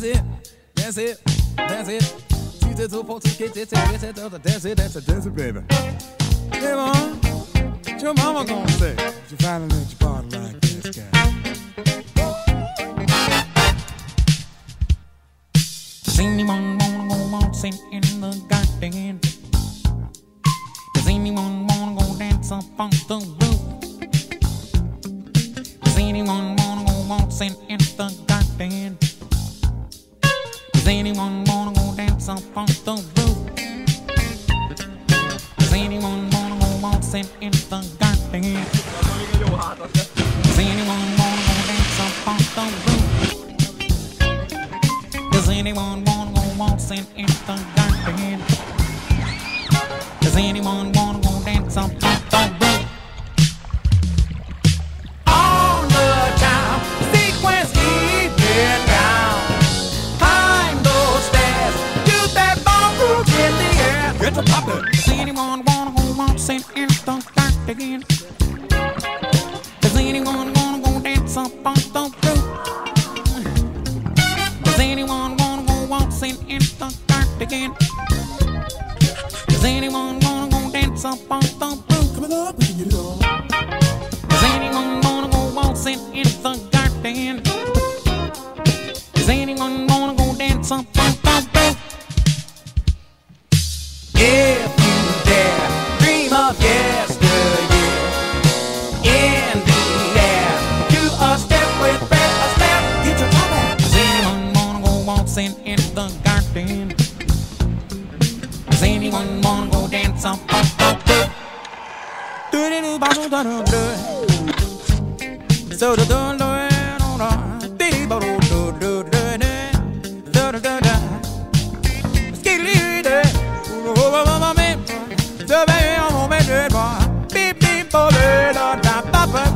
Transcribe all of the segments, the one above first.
that's it, that's it, that's it. Tuesday to four to get it, get it, that's it, that's it, that's it, baby. Hey, mom, what's your mama gonna say? You finally let your body like this guy. Does anyone wanna go waltzing in the garden? Does anyone wanna go dance up on the roof? Does anyone wanna go waltzing in the garden? anyone wanna go dance up on the roof? Does anyone wanna go in the garden? Does anyone wanna go dance up on the roof? Does anyone wanna go in the garden? Does anyone wanna go dance up? anyone gonna go waltzing in the dark again? Is anyone gonna go dance up on the roof? Is anyone gonna go waltzing in the dark again? Is anyone gonna go dance up on the roof? Coming up, we can get it on. dancing in the garden. Does anyone wanna go dance up? So the door,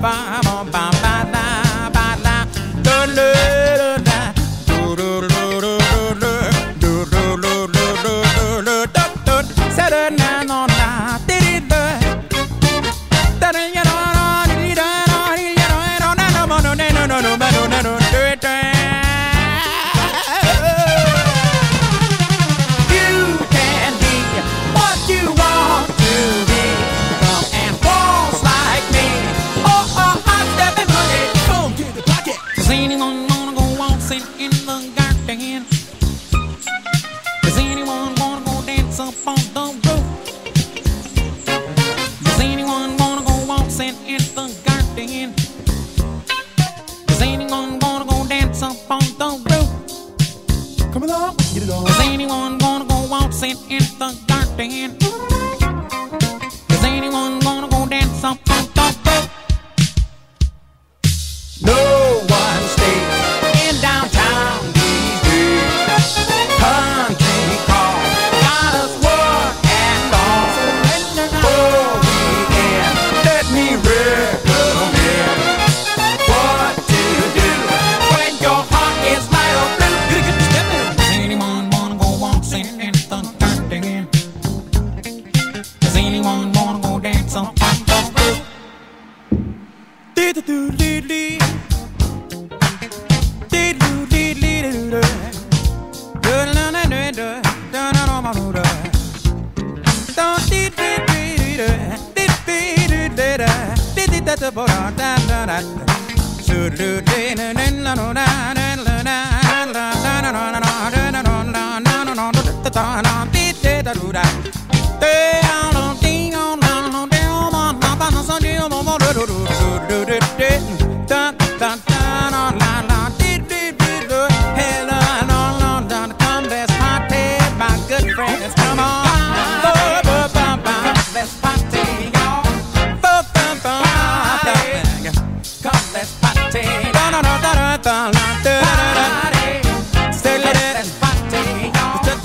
Bye. dancing in the garden. Does anyone wanna go dance up on the roof? Does anyone wanna go waltzing in the garden? Does anyone wanna go dance up on the roof? Come along, get it on. Does anyone wanna go waltzing in the garden? Hey,